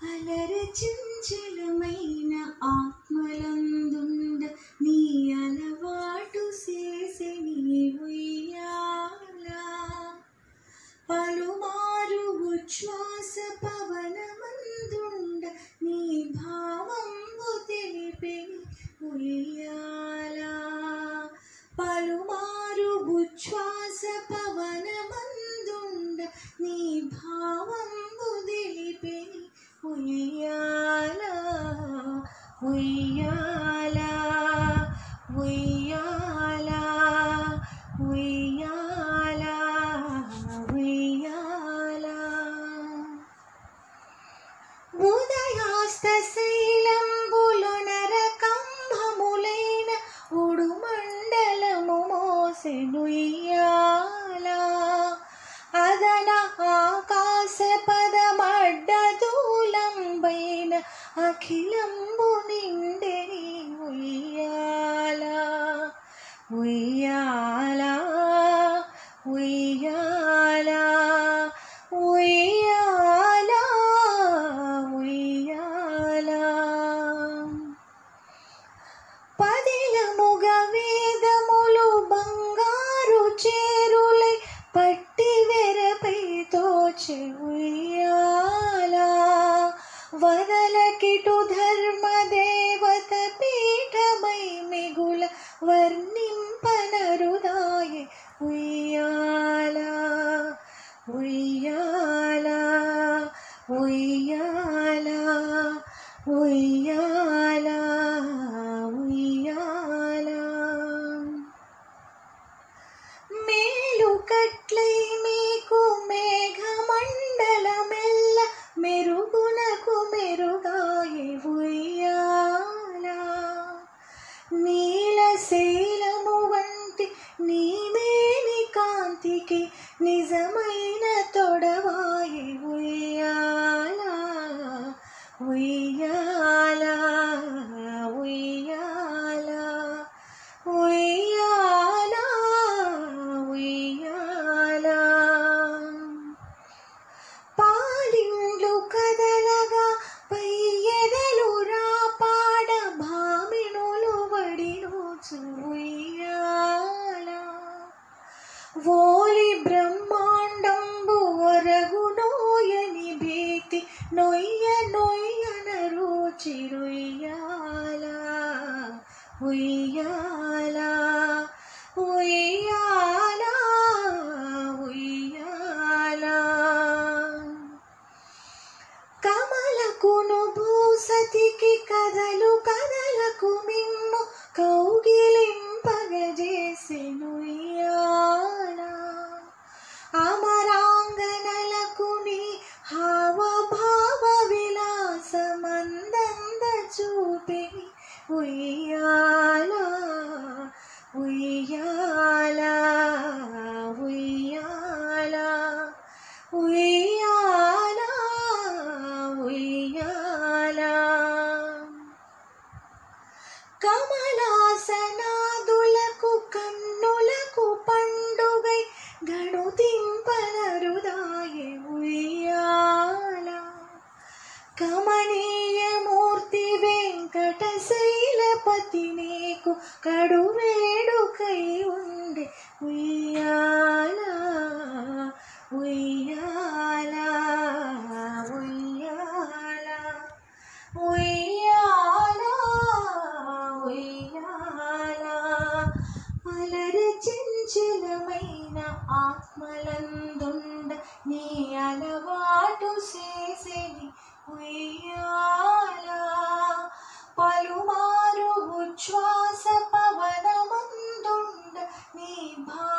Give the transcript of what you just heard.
అలర చించలమైన ఆత్మలందుండ నీ అల ఉయ్యాలా ఉయ్యాలా ఉయ్యాలా ఉయ్యాలా. ఉదయాస్తశైలంబులు నరకంభములైన ఉడుమండలము మోసెనుయ్యాలా అదన ఆకాశ పదమడ్డదూలంబైన అఖిలంబు ఉయ్యాలా ఉయ్యాలా ఉయ్యాలా ఉయ్యాలా ఉయ్యాలా ఉయ్యాలా ఉయ్యాలా ఉయ్యాలా కమలాసనాదులకు కన్నులకు పండుగై గణుతింపనరుదాయ ఉయ్యాలా కమనీయమూర్తి వెంకటశైలపతి నీకు కడువేడుకై ఉండే ఉయ్యాల ఉయ్యాలా అలరచించలమైన ఆత్మలందుండ నీ అలవాటు చేసేది ఉయ్యాలా పలుమారు ఉచ్ఛ్వాస పవనమందుండ నీ భా